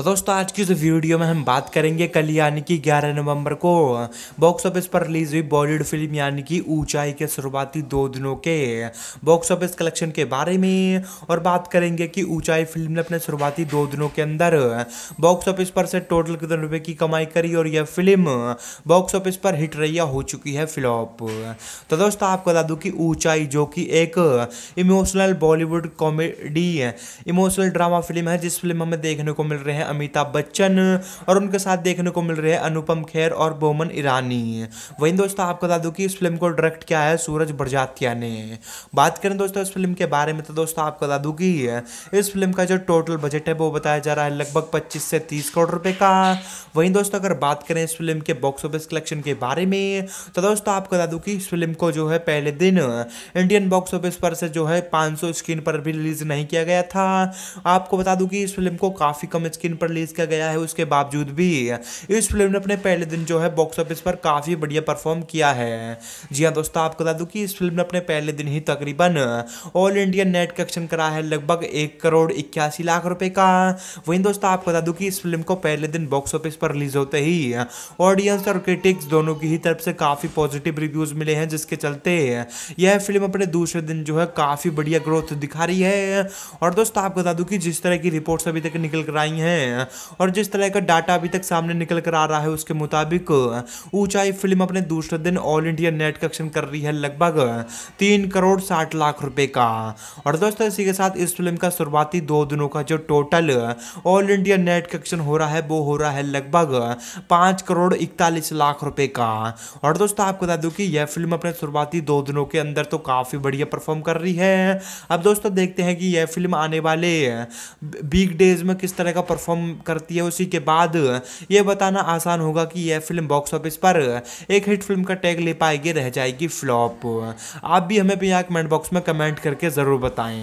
तो दोस्तों, आज की इस वीडियो में हम बात करेंगे कल, यानी कि 11 नवंबर को, बॉक्स ऑफ़िस पर रिलीज़ हुई बॉलीवुड फ़िल्म, यानी कि ऊंचाई के शुरुआती दो दिनों के बॉक्स ऑफ़िस कलेक्शन के बारे में। और बात करेंगे कि ऊंचाई फ़िल्म ने अपने शुरुआती दो दिनों के अंदर बॉक्स ऑफ़िस पर से टोटल कितने रुपए की कमाई करी, और यह फ़िल्म बॉक्स ऑफ़िस पर हिट रैया हो चुकी है फ्लॉप। तो दोस्तों, आपको बता दूँ कि ऊंचाई, जो कि एक emotional Bollywood comedy, emotional drama film है, जिस फ़िल्म हमें देखने को मिल रहे हैं अमिताभ बच्चन, और उनके साथ देखने को मिल रहे हैं अनुपम खेर और बोमन ईरानी। वहीं दोस्तों, आपको बता दूँ कि इस फ़िल्म को डायरेक्ट किया है सूरज बरजातिया ने। बात करें दोस्तों, इस फ़िल्म के बारे में तो दोस्तों, आपको बता दूँ कि इस फ़िल्म का जो टोटल बजट है, वो बताया जा रहा है लगभग पच्चीस से तीस करोड़ रुपए का। वहीं दोस्तों, अगर बात करें इस फ़िल्म के बॉक्स ऑफ़िस कलेक्शन के बारे में तो दोस्तों, आपको बता दूँ कि इस फ़िल्म को जो है पहले दिन इंडियन बॉक्स ऑफ़िस पर से जो है 500 स्क्रीन पर भी रिलीज़ नहीं किया गया था। आपको बता दूँ कि इस फ़िल्म को काफ़ी कम स्क्रीन पर रिलीज़ किया गया है, उसके बावजूद भी इस फ़िल्म ने अपने पहले दिन जो है बॉक्स ऑफ़िस पर काफ़ी बढ़िया परफॉर्म किया है। जी हाँ दोस्तों, आपको बता दूँ कि इस फ़िल्म ने अपने पहले दिन ही तकरीबन ऑल इंडिया नेट कलेक्शन करा है, लगभग एक करोड़ इक्यासी लाख रुपए का। वहीं दोस्तों, आपको बता दूँ कि इस फ़िल्म को पहले दिन बॉक्स ऑफ़िस पर रिलीज़ होते ही ऑडियंस और क्रिटिक्स दोनों की ही तरफ़ से काफ़ी पॉजिटिव रिव्यूज़ मिले हैं, जिसके चलते यह फ़िल्म अपने दूसरे दिन जो है काफ़ी बढ़िया ग्रोथ दिखा रही है। और दोस्तों, आपको बता दूँ कि जिस तरह की रिपोर्ट्स अभी तक निकल कर आई हैं और जिस तरह का डाटा अभी तक सामने निकल कर आ रहा है, उसके मुताबिक, ऊंचाई फ़िल्म अपने दूसरे दिन ऑल इंडिया नेट कलेक्शन कर रही है लगभग तीन करोड़ साठ लाख रुपए का। और दोस्तों, इसी के साथ इस फ़िल्म का शुरुआती दो दिनों का जो total all India net collection हो रहा है, वो हो रहा है लगभग पाँच करोड़ इकतालीस लाख रुपए का। और दोस्तों, आपको बता दूँ कि यह फ़िल्म अपने शुरुआती दो दिनों के अंदर तो काफ़ी बढ़िया परफॉर्म कर रही है। अब दोस्तों, देखते हैं कि यह फ़िल्म आने वाले बिग डेज़ में किस तरह का परफॉर्म करती है उसी के बाद ये बताना आसान होगा कि यह फ़िल्म बॉक्स ऑफ़िस पर एक हिट फ़िल्म का टैग ले पाएगी, रह जाएगी फ्लॉप आप भी हमें भी यहाँ कमेंट बॉक्स में कमेंट करके ज़रूर बताएँ।